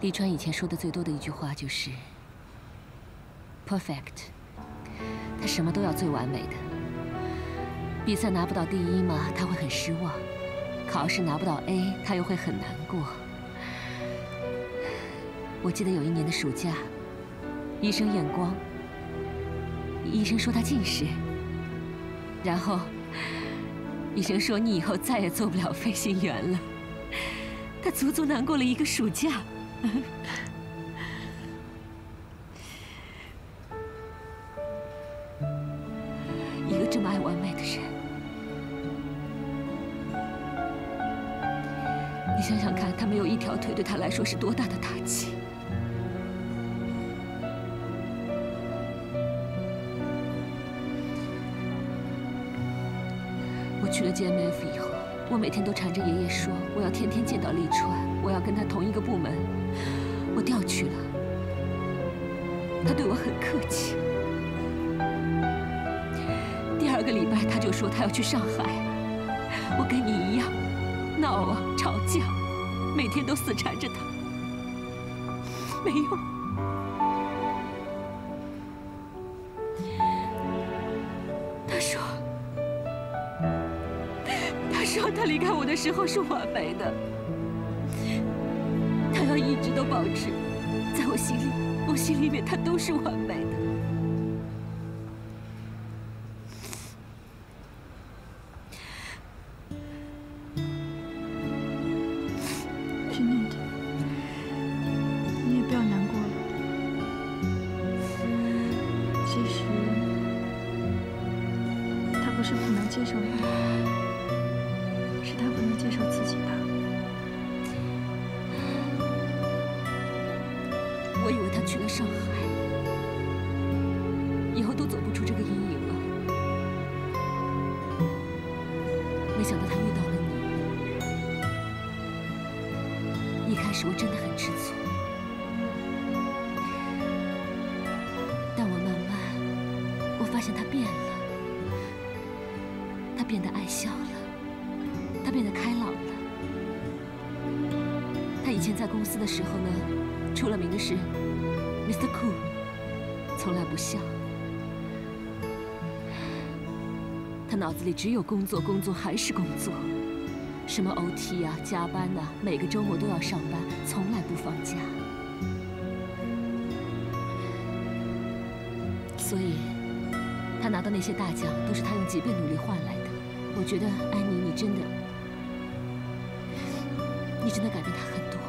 李川以前说的最多的一句话就是 “perfect”，他什么都要最完美的。比赛拿不到第一嘛，他会很失望；考试拿不到 A，他又会很难过。我记得有一年的暑假，医生验光，医生说他近视，然后医生说你以后再也做不了飞行员了。他足足难过了一个暑假。一个这么爱完美的人，你想想看，他没有一条腿，对他来说是多大的打击？我去了 GMF 以后，我每天都缠着爷爷说，我要天天见到立川，我要跟他同一个部门。去了，他对我很客气。第二个礼拜他就说他要去上海，我跟你一样，闹啊吵架，每天都死缠着他，没用。他说，他说他离开我的时候是完美的。他要一直都保持，在我心里，我心里面他都是完美。脑子里只有工作，工作还是工作，什么 OT 啊、加班呐，每个周末都要上班，从来不放假。所以，他拿到那些大奖，都是他用几倍努力换来的。我觉得，安妮，你真的，你真的改变他很多。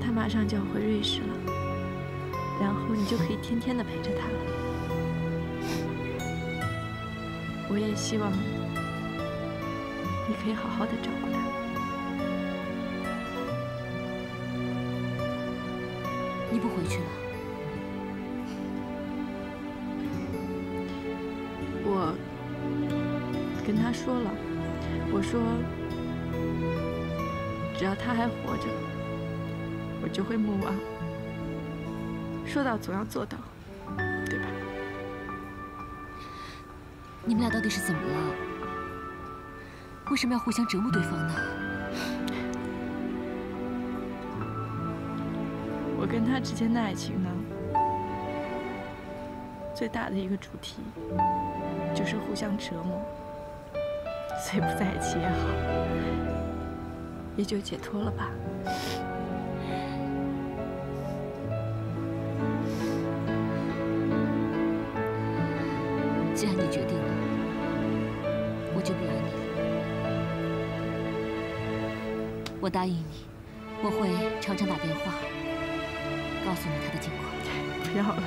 他马上就要回瑞士了，然后你就可以天天的陪着他了。我也希望你可以好好的照顾他。你不回去了？我跟他说了，我说只要他还活着。我就会目望，说到总要做到，你们俩到底是怎么了？为什么要互相折磨对方呢？我跟他之间的爱情呢，最大的一个主题就是互相折磨，所以不在一起也好，也就解脱了吧。我答应你，我会常常打电话告诉你他的近况。不要了，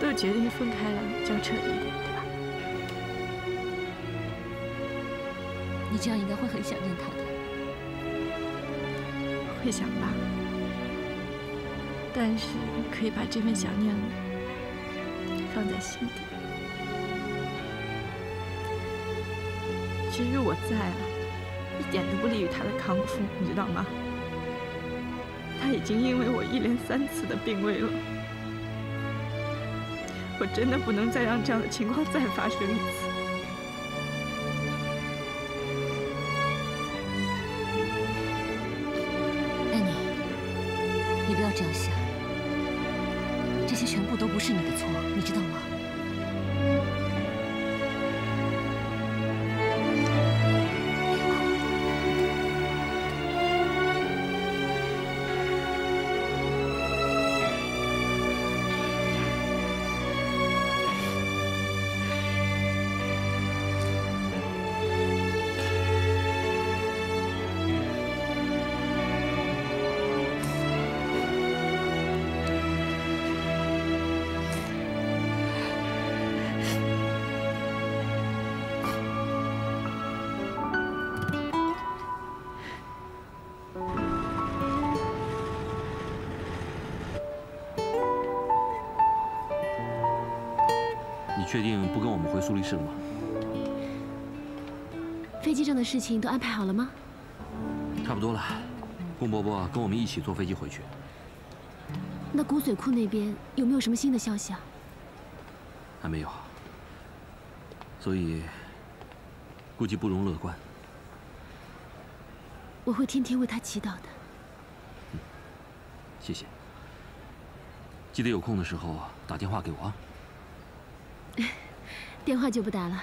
都决定分开了，就要彻底一点，对吧？你这样应该会很想念他的。会想吧，但是可以把这份想念放在心底。其实我在啊，一点都不利于他的康复，你知道吗？他已经因为我一连三次的病危了，我真的不能再让这样的情况再发生一次。确定不跟我们回苏黎世了吗？飞机上的事情都安排好了吗？差不多了，龚伯伯跟我们一起坐飞机回去。那骨髓库那边有没有什么新的消息啊？还没有，所以估计不容乐观。我会天天为他祈祷的。谢谢，记得有空的时候打电话给我啊。电话就不打了。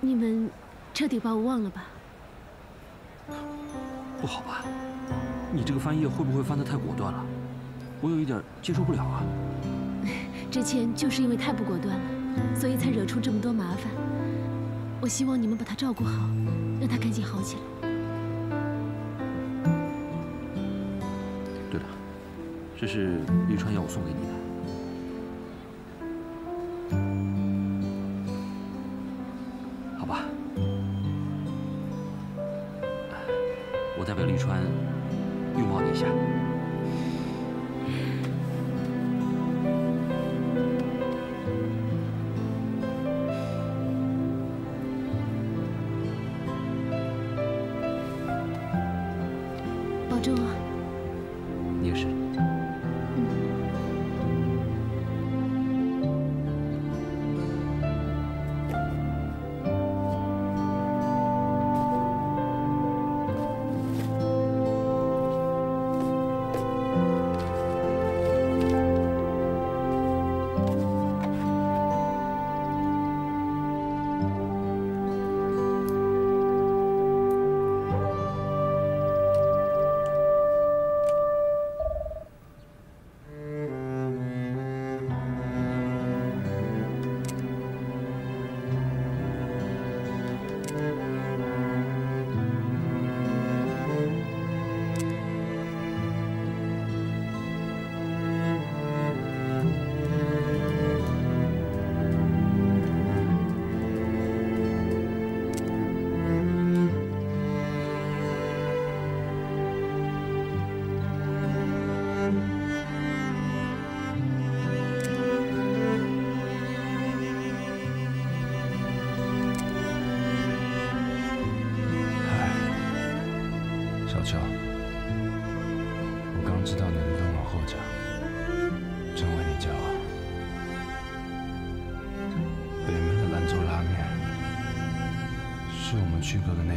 你们彻底把我忘了吧？不好吧？你这个翻页会不会翻得太果断了？我有一点接受不了啊。之前就是因为太不果断了，所以才惹出这么多麻烦。我希望你们把他照顾好，让他赶紧好起来。对了，这是绿川要我送给你的。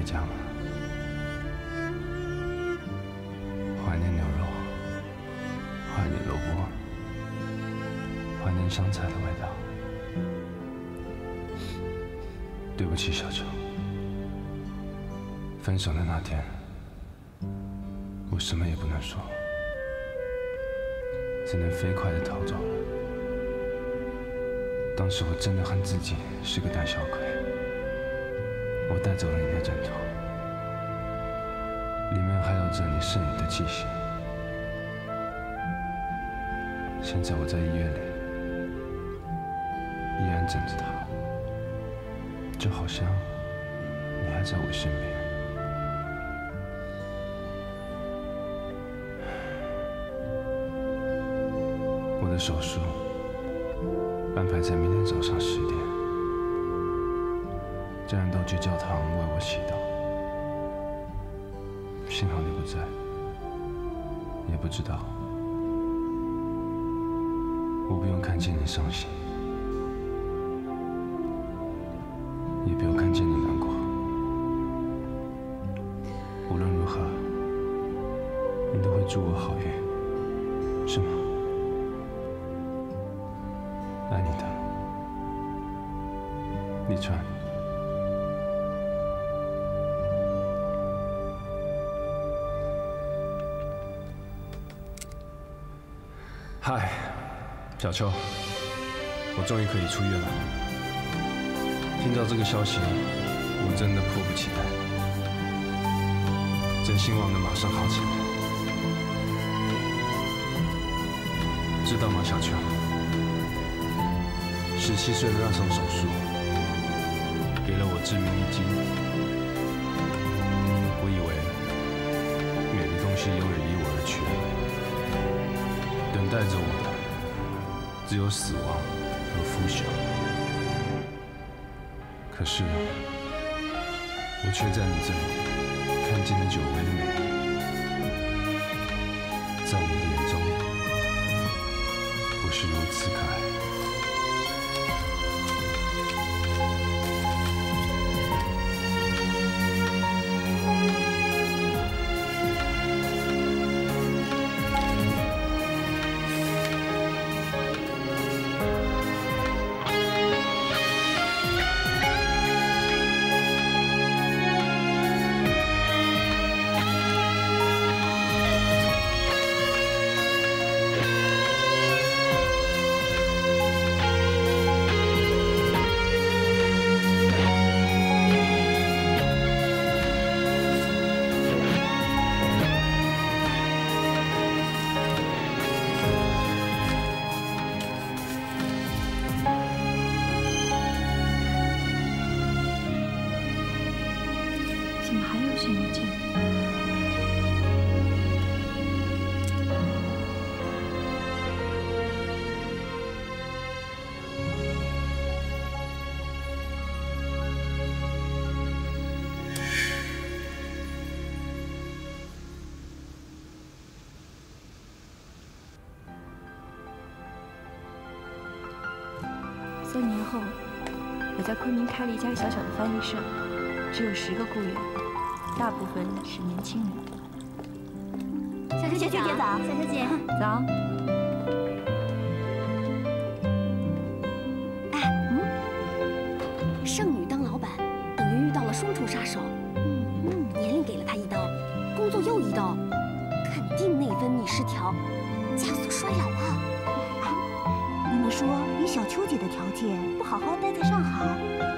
家吗？怀念牛肉，怀念萝卜，怀念香菜的味道。对不起，小秋，分手的那天。我什么也不能说，只能飞快的逃走了。当时我真的恨自己是个胆小鬼，我带走了你的枕头，里面还有着你剩余的气息。现在我在医院里，依然枕着它，就好像你还在我身边。我的手术安排在明天早上十点，家人都去教堂为我祈祷。幸好你不在，也不知道，我不用看见你伤心，也不用看见你小秋，我终于可以出院了。听到这个消息，我真的迫不及待，真希望能马上好起来。知道吗，小秋？十七岁的那场手术，给了我致命一击。我以为美的东西永远离我而去，等待着我的只有死亡和腐朽。可是，我却在你这里看见了久违的美。三年后，我在昆明开了一家小小的翻译社，只有十个雇员，大部分是年轻人。小秋姐早，小秋姐。早，好好待在上海，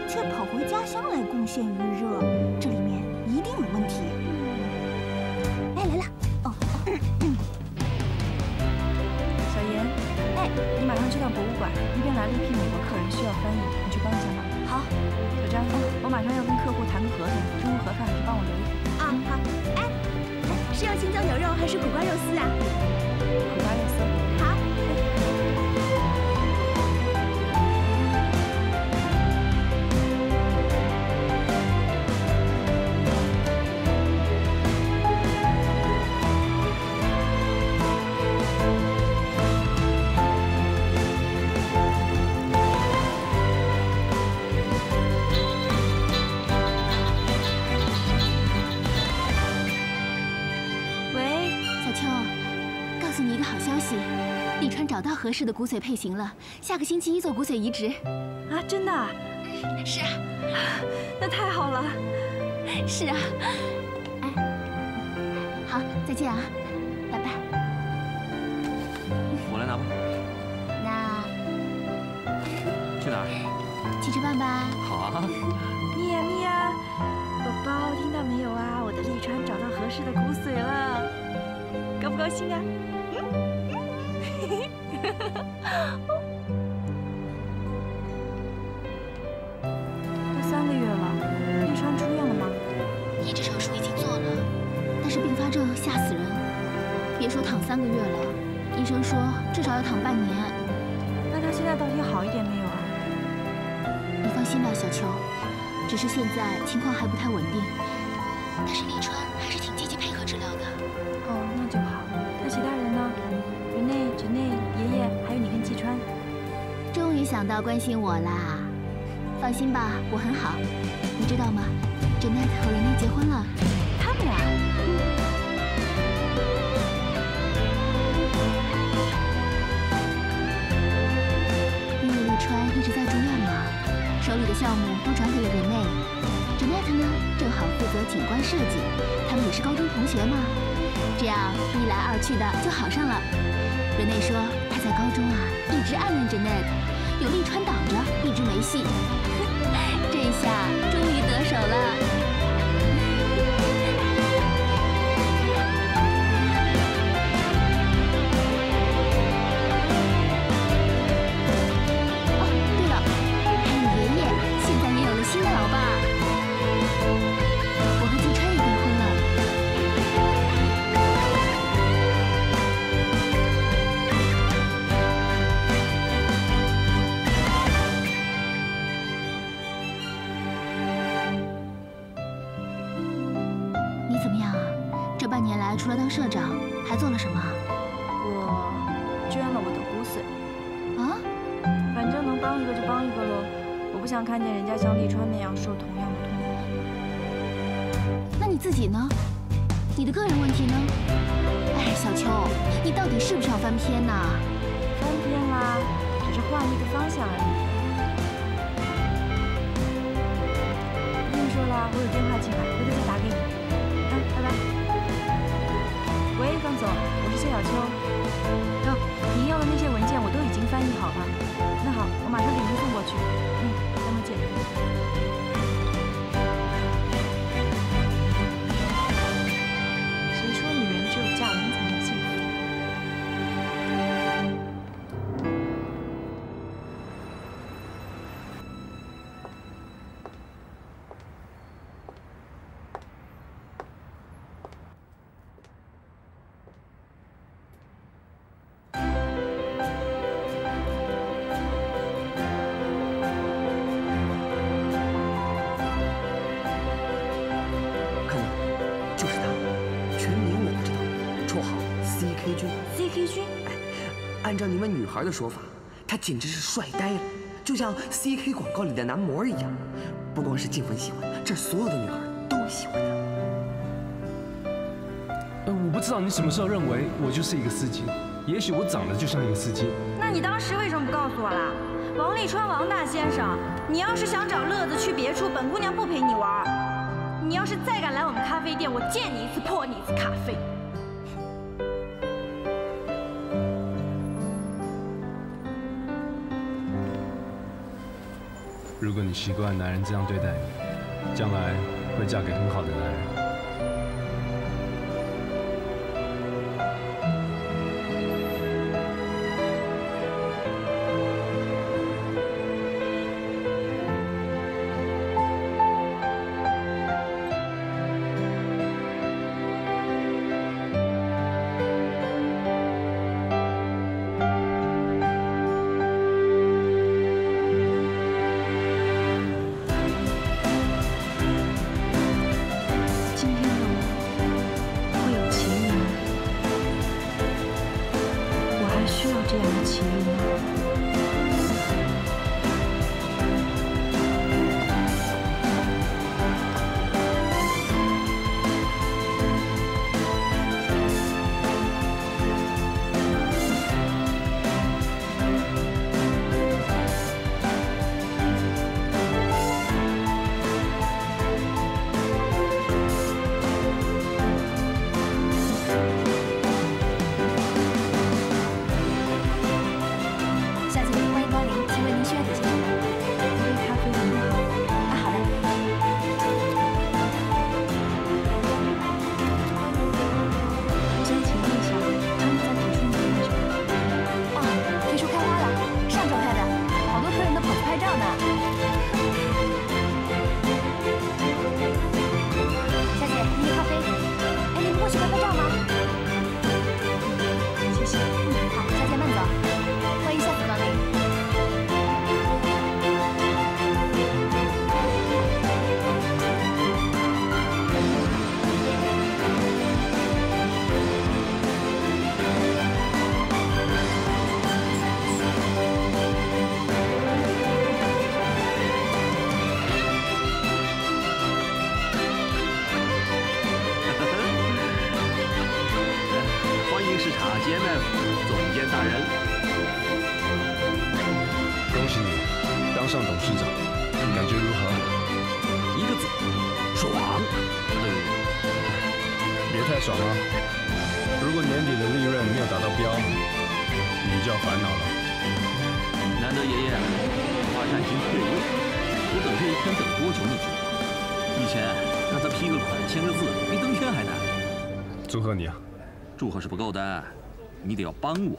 却跑回家乡来贡献余热，这里面一定有问题。哎，来了，哦，小严，哎，你马上去趟博物馆，那边来了一批美国客人需要翻译，你去帮一下忙。好小张，我马上要跟客户谈个合同，中午盒饭你帮我留一份。啊，好。哎，哎是要青椒牛肉还是苦瓜肉丝啊？合适的骨髓配型了，下个星期一做骨髓移植。啊，真的啊？是啊，那太好了。是啊。哎，好，再见啊，拜拜。我来拿吧。那去哪儿？去吃饭吧。好啊。咪呀咪呀，宝宝听到没有啊？我的利川找到合适的骨髓了，高不高兴啊？都三个月了，利川出院了吗？移植手术已经做了，但是并发症吓死人，别说躺三个月了，医生说至少要躺半年。那他现在到底好一点没有啊？你放心吧，小秋，只是现在情况还不太稳定，但是利川想到关心我啦。放心吧，我很好。你知道吗？珍奈特和人类结婚了。他们俩。因为利川一直在住院嘛，手里的项目都转给了人类。珍奈特呢，正好负责景观设计，他们也是高中同学嘛。这样一来二去的就好上了。人类说他在高中啊一直暗恋 Janet。有利川挡着，一直没戏。这下终于得手了。家像利川那样受同样的痛苦。那你自己呢？你的个人问题呢？哎，小秋，你到底是不是要翻篇呢？翻篇啦，只是换了一个方向而已。不跟你说了，我有电话进来，回头再打给你。嗯，拜拜。喂方总，我是谢小秋。哟，您要的那些文件我都已经翻译好了。那好，我马上给您送过去。嗯，咱们见。孩的说法，他简直是帅呆了，就像 CK 广告里的男模一样。不光是静雯喜欢，这所有的女孩都喜欢他。呃，我不知道你什么时候认为我就是一个司机，也许我长得就像一个司机。那你当时为什么不告诉我啦？王立川，王大先生，你要是想找乐子去别处，本姑娘不陪你玩。你要是再敢来我们咖啡店，我见你一次泼你一次咖啡。如果你习惯男人这样对待你，将来会嫁给很好的男人。别太爽啊！如果年底的利润没有达到标，你就要烦恼了。难得爷爷华山已经退位，我等这一天等多久你知道吗？以前让他批个款、签个字，比登天还难。祝贺你啊！祝贺是不够的，你得要帮我。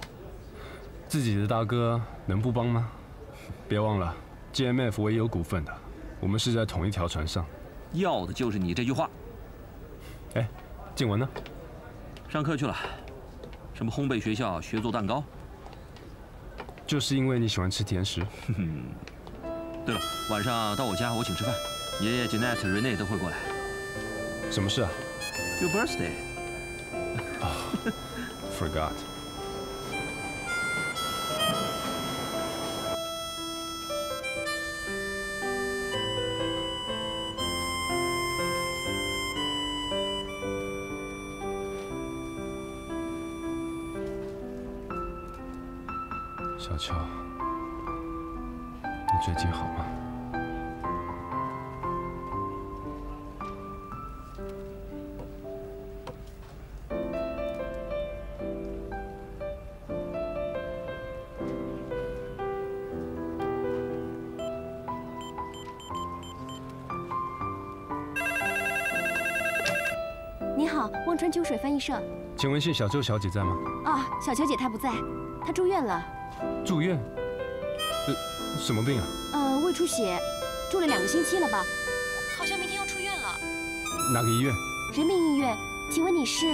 自己的大哥能不帮吗？别忘了，GMF 我也有股份的，我们是在同一条船上。要的就是你这句话。哎，静文呢？上课去了。什么烘焙学校学做蛋糕？就是因为你喜欢吃甜食。对了，晚上到我家，我请吃饭。爷爷、Janet、Rene 都会过来。什么事啊？Your birthday。啊，Forgot。秋，你最近好吗？你好，忘川秋水翻译社。请问是小秋小姐在吗？啊，小秋姐她不在，她住院了。住院？呃，什么病啊？呃，胃出血，住了两个星期了吧？好像明天要出院了。哪个医院？人民医院。请问你是？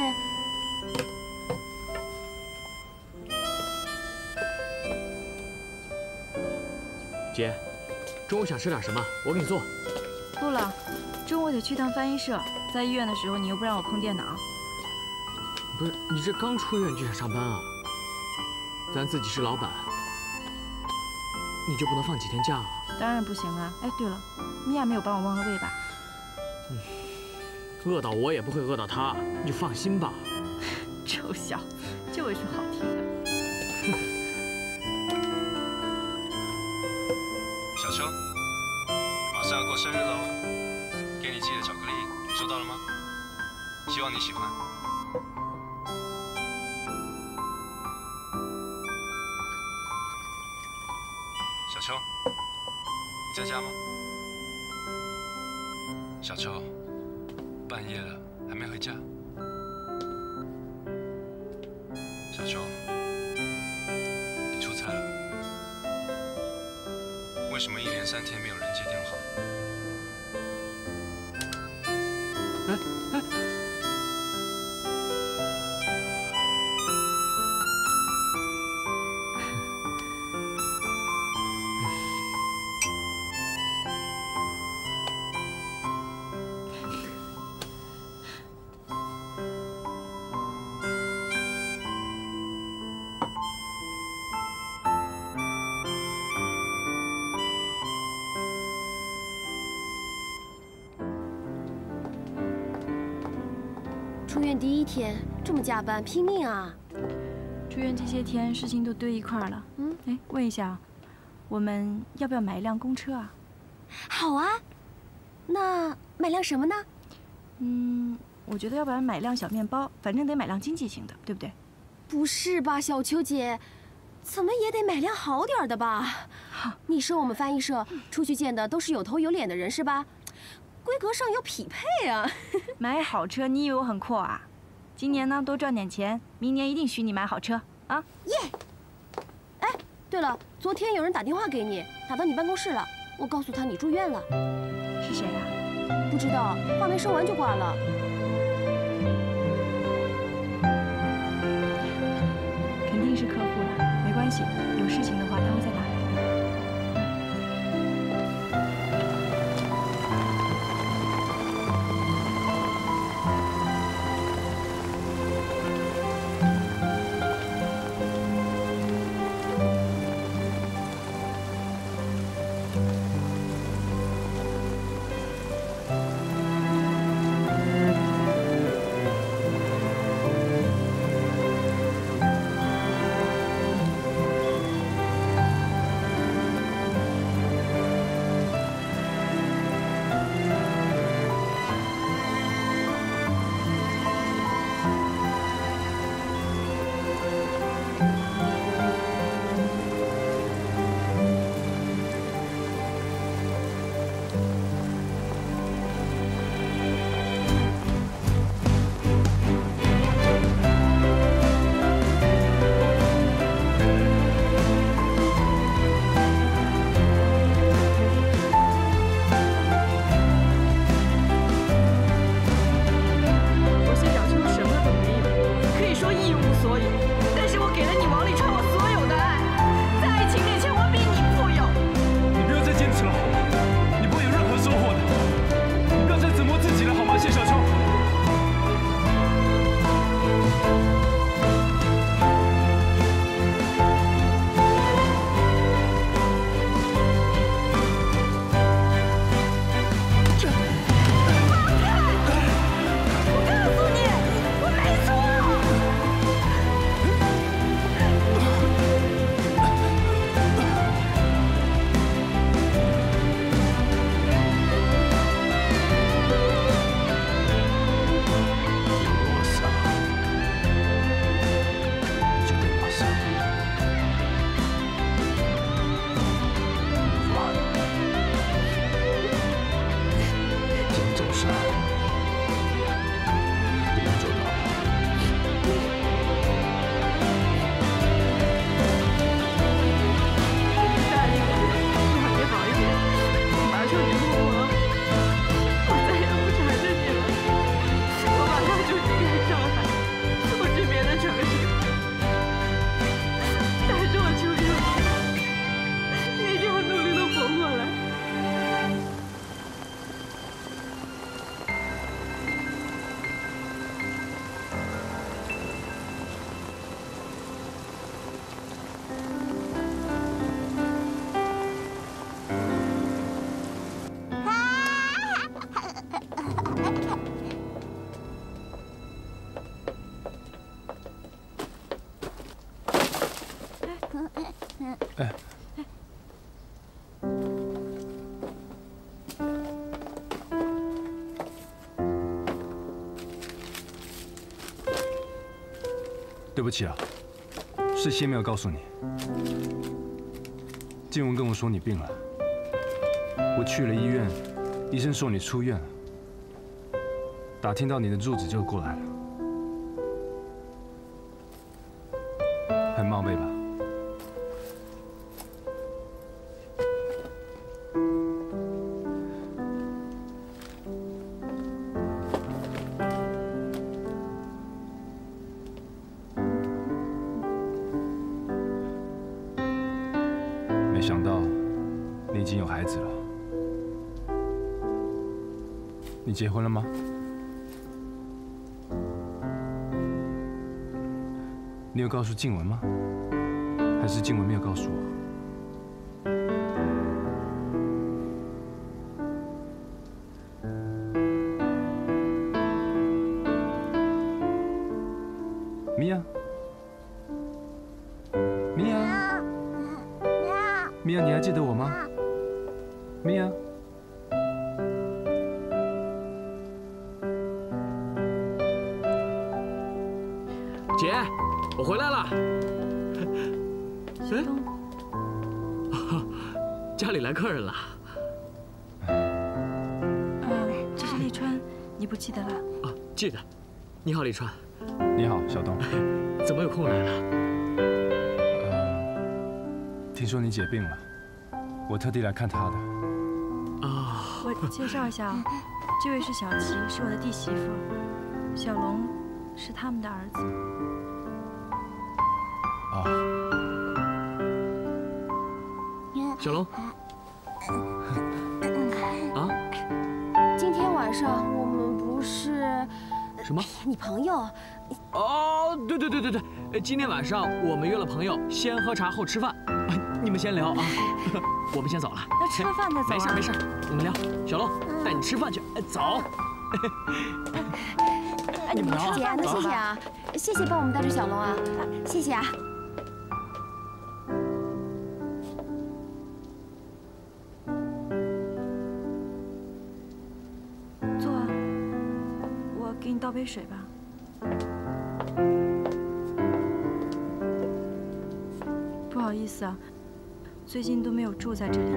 姐，中午想吃点什么？我给你做。不了，中午得去趟翻译社。在医院的时候，你又不让我碰电脑。不是，你这刚出院就想上班啊？咱自己是老板，你就不能放几天假啊？当然不行啊！哎，对了，米娅没有帮我忘了喂吧？嗯，饿到我也不会饿到她，你就放心吧。臭小子，就会说好听的。小秋，马上要过生日喽，给你寄的巧克力收到了吗？希望你喜欢。家吗？小秋，半夜了还没回家。小秋，你出差了？为什么一连三天没有人接电话？院第一天这么加班拼命啊！住院这些天事情都堆一块了。嗯，哎，问一下，我们要不要买一辆公车啊？好啊，那买辆什么呢？嗯，我觉得要不然买辆小面包，反正得买辆经济型的，对不对？不是吧，小秋姐，怎么也得买辆好点的吧？你说我们翻译社出去见的都是有头有脸的人是吧？规格上要匹配啊！买好车，你以为我很阔啊？今年呢多赚点钱，明年一定许你买好车啊！耶！哎，对了，昨天有人打电话给你，打到你办公室了。我告诉他你住院了。是谁啊？不知道，话没说完就挂了。肯定是客户了，没关系，有事情的话他会再对不起啊，事先没有告诉你。静文跟我说你病了，我去了医院，医生说你出院了。打听到你的住址就过来已经有孩子了，你结婚了吗？你有告诉静文吗？还是静文没有告诉我？地来看他的。啊，我介绍一下啊，这位是小琪，是我的弟媳妇，小龙是他们的儿子。啊，小龙。啊？今天晚上我们不是什么？你朋友？哦，对对对对对，呃今天晚上我们约了朋友，先喝茶后吃饭，哎 你们先聊啊，我们先走了。那吃了饭再走啊没事没事，你们聊。小龙，带你吃饭去，哎走。哎，你们聊啊姐，那谢谢啊，谢谢帮我们带着小龙啊，谢谢啊。坐啊，我给你倒杯水吧。不好意思啊，最近都没有住在这里，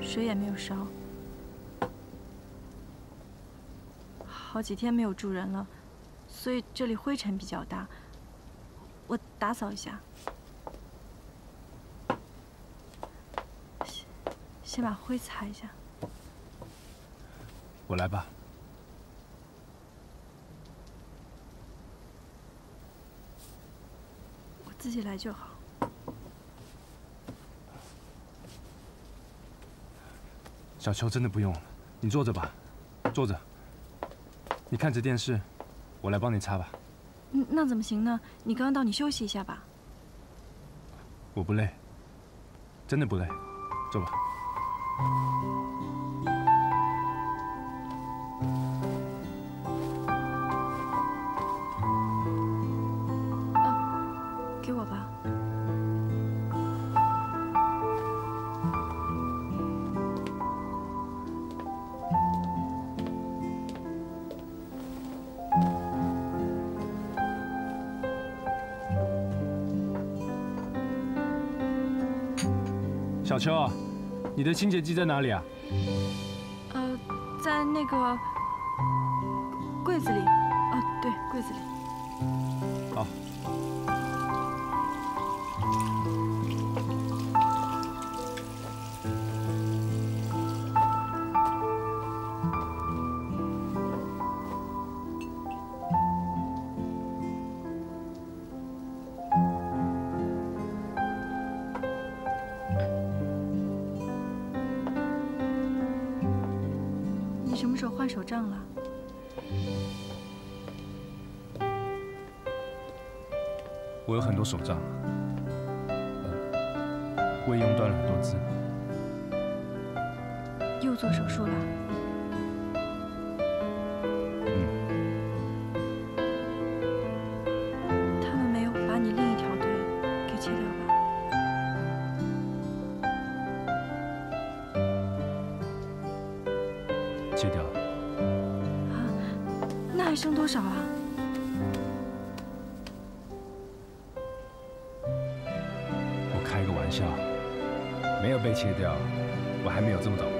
水也没有烧，好几天没有住人了，所以这里灰尘比较大。我打扫一下，先先把灰擦一下。我来吧。我自己来就好。小秋真的不用了，你坐着吧，坐着。你看着电视，我来帮你擦吧。嗯，那怎么行呢？你刚刚到，你休息一下吧。我不累，真的不累，坐吧。的清洁剂在哪里啊？呃，在那个柜子里。啊，对，柜子里。好。手账，呃我也用断了很多次。又做手术了？嗯，他们没有把你另一条腿给切掉吧？切掉了。那还剩多少啊？掉，我还没有这么早。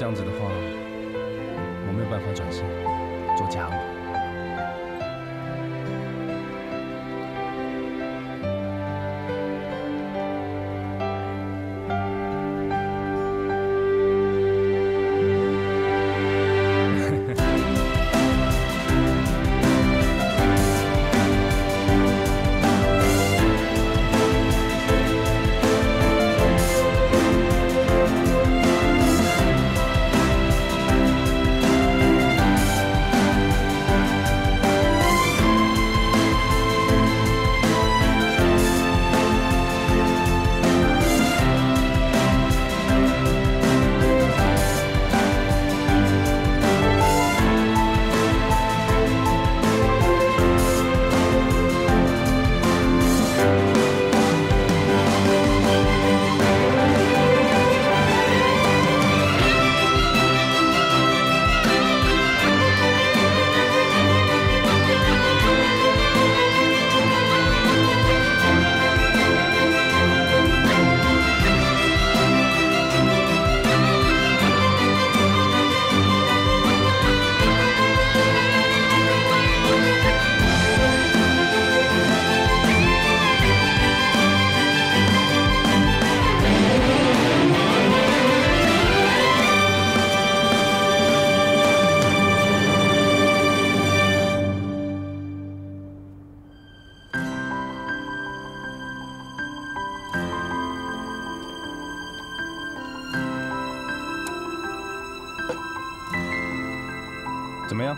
这样子的话，么样？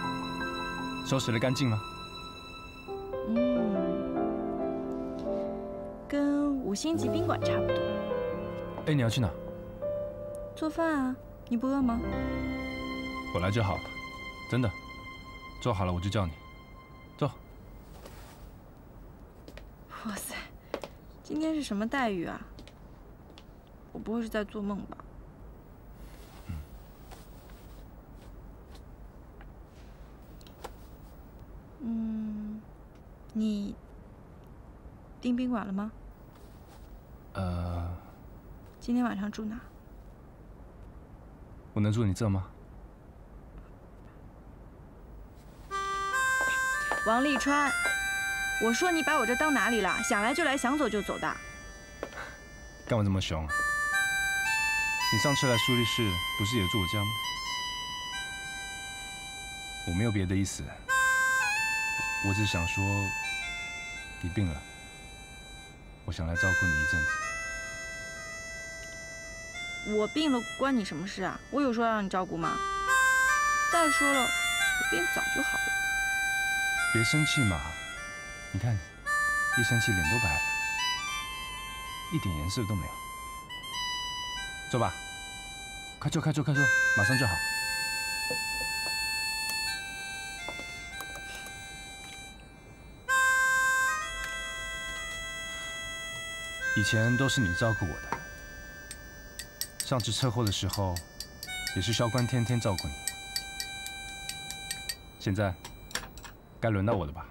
收拾的干净吗？嗯，跟五星级宾馆差不多。哎，你要去哪？做饭啊，你不饿吗？我来就好，真的。做好了我就叫你。坐。哇塞，今天是什么待遇啊？我不会是在做梦吧？你订宾馆了吗？呃，今天晚上住哪？我能住你这吗？王立川，我说你把我这当哪里了？想来就来，想走就走的。干嘛这么凶？你上次来苏黎世不是也住我家吗？我没有别的意思，我只想说，你病了，我想来照顾你一阵子。我病了关你什么事啊？我有说让你照顾吗？再说了，我病早就好了。别生气嘛，你看你，一生气脸都白了，一点颜色都没有。坐吧，快坐，快坐，快坐，马上就好。以前都是你照顾我的，上次车祸的时候，也是萧关天天照顾你。现在，该轮到我了吧？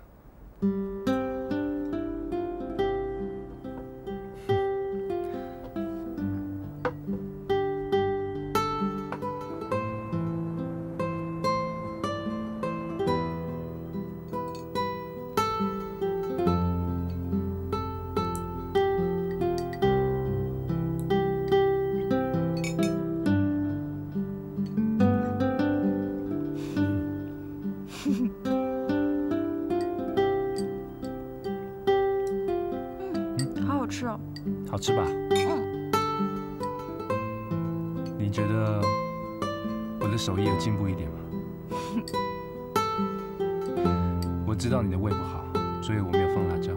知道你的胃不好，所以我没有放辣椒。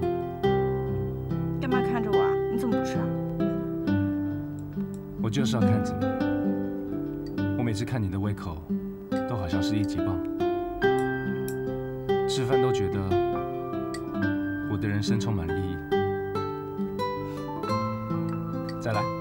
干嘛看着我啊？你怎么不吃啊？我就是要看着你。我每次看你的胃口，都好像是一级棒。吃饭都觉得我的人生充满了意义。再来。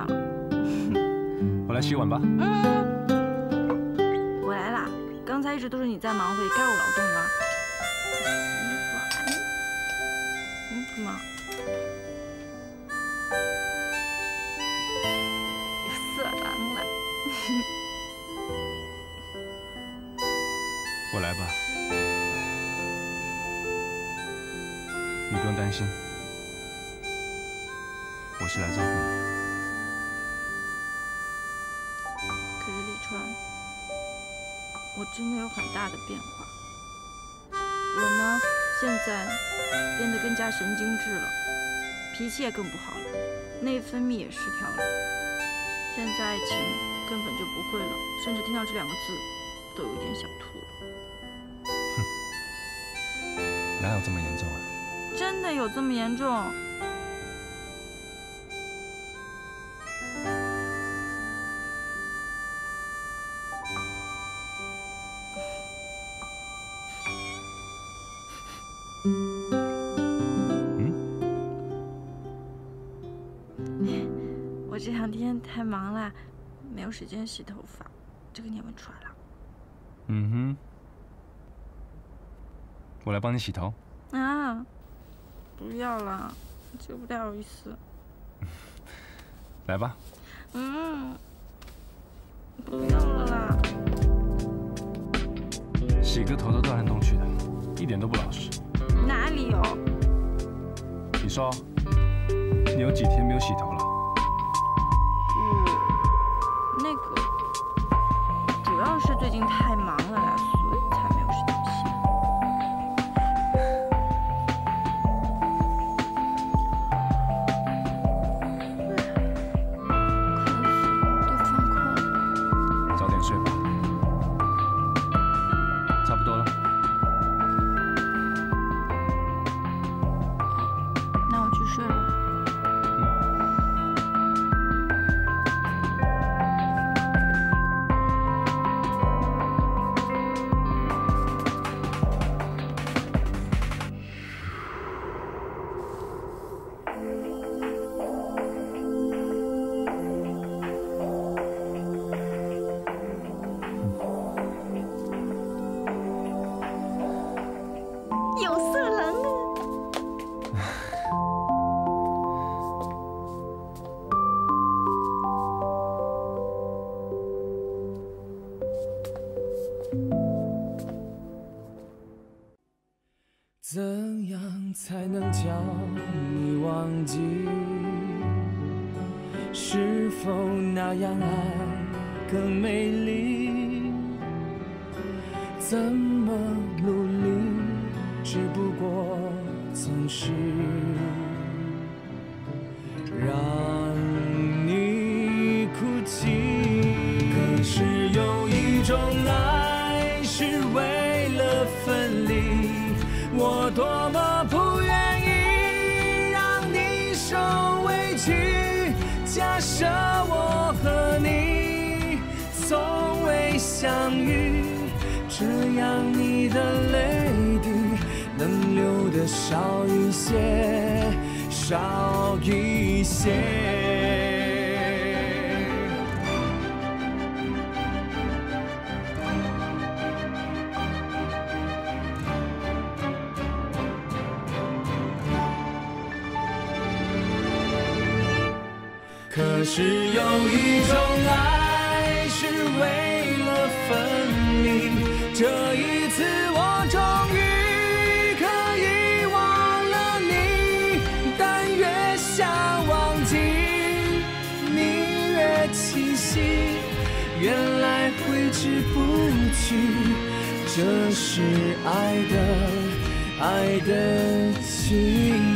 我来洗碗吧。嗯，我来啦。刚才一直都是你在忙活，也该我劳动了。现在变得更加神经质了，脾气也更不好了，内分泌也失调了。现在爱情根本就不会了，甚至听到这两个字都有点想吐了。哪有这么严重啊？真的有这么严重？太忙了，没有时间洗头发，这个你也闻出来了。嗯哼，我来帮你洗头。啊，不要了，这不太好意思。来吧，嗯，不要了啦。洗个头都动来动去的，一点都不老实。哪里有？你说，你有几天没有洗头我多么不愿意让你受委屈。假设我和你从未相遇，这样你的泪滴能流的少一些，少一些。只有一种爱是为了分离，这一次我终于可以忘了你，但越想忘记，你越清晰，原来挥之不去，这是爱的，爱的奇。